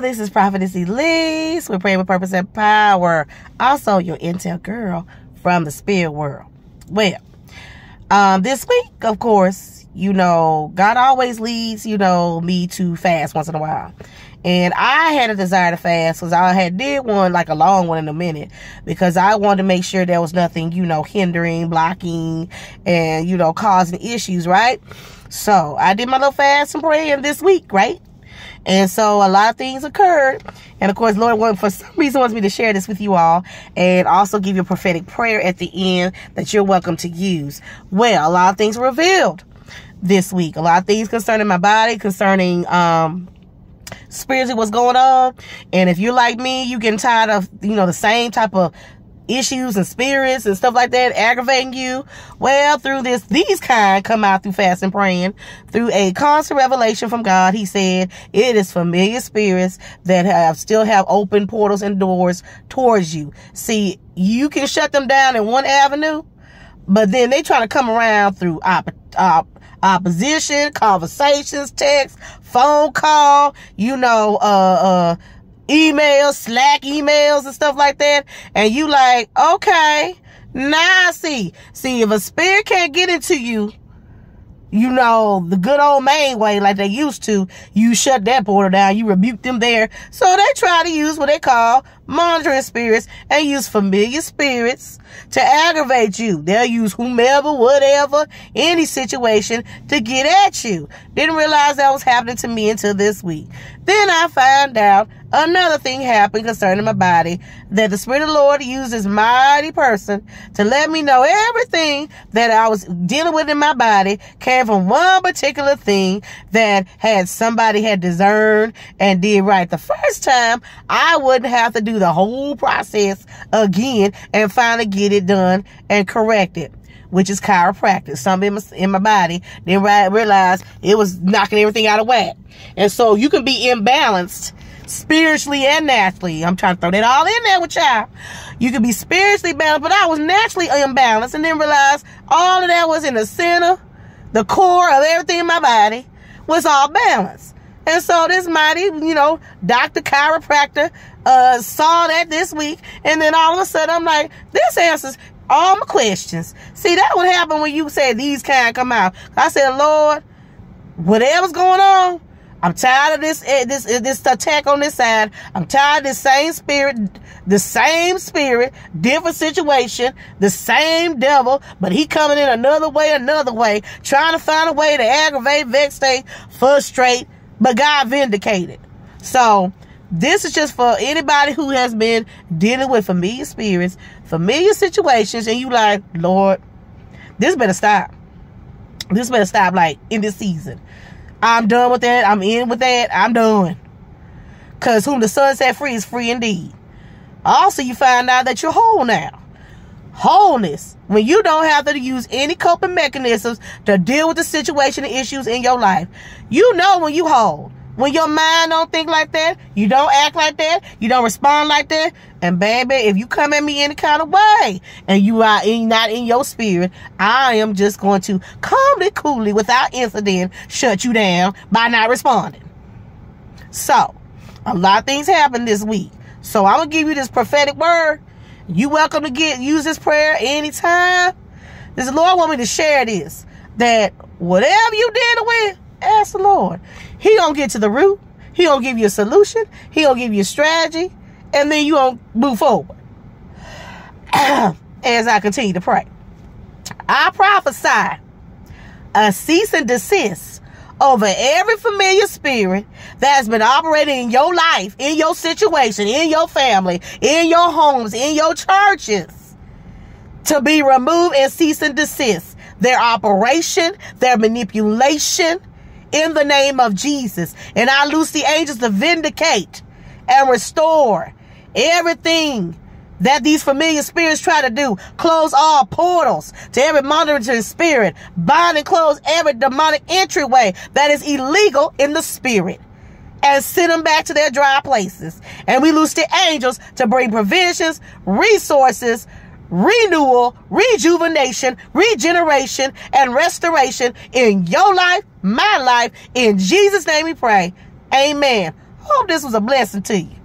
This is Prophetess Elise. We're praying with purpose and power. Also, your intel girl from the spirit world. Well, um, this week, of course, you know, God always leads, you know, me to fast once in a while. And I had a desire to fast because I had did one like a long one in a minute because I wanted to make sure there was nothing, you know, hindering, blocking, and, you know, causing issues, right? So I did my little fast and praying this week, right? And so a lot of things occurred. And of course, Lord, for some reason, wants me to share this with you all and also give you a prophetic prayer at the end that you're welcome to use. Well, a lot of things revealed this week. A lot of things concerning my body, concerning, um, spiritually what's going on. And if you're like me, you getting tired of, you know, the same type of issues and spirits and stuff like that aggravating you. Well, through this, these kind come out through fast and praying. Through a constant revelation from God, he said, it is familiar spirits that have still have open portals and doors towards you. See, you can shut them down in one avenue, but then they try to come around through op, op, opposition, conversations, text, phone call, you know, uh, uh, emails, Slack emails and stuff like that. And you like, okay, now I see. See, if a spirit can't get into you, you know, the good old main way like they used to, you shut that portal down, you rebuke them there. So they try to use what they call monitoring spirits and use familiar spirits to aggravate you. They'll use whomever, whatever, any situation to get at you. Didn't realize that was happening to me until this week. Then I found out another thing happened concerning my body that the Spirit of the Lord used this mighty person to let me know everything that I was dealing with in my body came from one particular thing that had somebody had discerned and did right. The first time I wouldn't have to do the whole process again and finally get it done and corrected which is chiropractic. Something in my, body, then realize it was knocking everything out of whack. And so you can be imbalanced spiritually and naturally. I'm trying to throw that all in there with y'all. You can be spiritually balanced, but I was naturally imbalanced and then realized all of that was in the center, the core of everything in my body was all balanced. And so this mighty, you know, doctor chiropractor uh saw that this week and then all of a sudden I'm like, this answers all my questions. See, that would happen when you said these kind come out. I said, Lord, whatever's going on, I'm tired of this eh, this eh, this attack on this side. I'm tired of the same spirit, the same spirit, different situation, the same devil, but he coming in another way, another way, trying to find a way to aggravate, vexate, frustrate, but God vindicated. So this is just for anybody who has been dealing with familiar spirits, familiar situations, and you like, Lord, this better stop. This better stop like in this season. I'm done with that. I'm in with that. I'm done. Cause whom the Son set free is free indeed. Also, you find out that you're whole now. Wholeness. When you don't have to use any coping mechanisms to deal with the situation and issues in your life. You know when you whole. When your mind don't think like that, you don't act like that, you don't respond like that, and baby, if you come at me any kind of way and you are in, not in your spirit, I am just going to calmly, coolly, without incident, shut you down by not responding. So, a lot of things happened this week. So I'm gonna give you this prophetic word. You welcome to get use this prayer anytime. This Lord want me to share this. That whatever you dealing with, ask the Lord. He gonna get to the root. He gonna give you a solution. He gonna give you a strategy, and then you gonna move forward. As I continue to pray, I prophesy a cease and desist over every familiar spirit that has been operating in your life, in your situation, in your family, in your homes, in your churches, to be removed and cease and desist. Their operation, their manipulation, in the name of Jesus. And I loose the angels to vindicate and restore everything that these familiar spirits try to do. Close all portals to every monitoring spirit. Bind and close every demonic entryway that is illegal in the spirit. And send them back to their dry places. And we loose the angels to bring provisions, resources, renewal, rejuvenation, regeneration, and restoration in your life, my life. In Jesus' name we pray. Amen. Hope this was a blessing to you.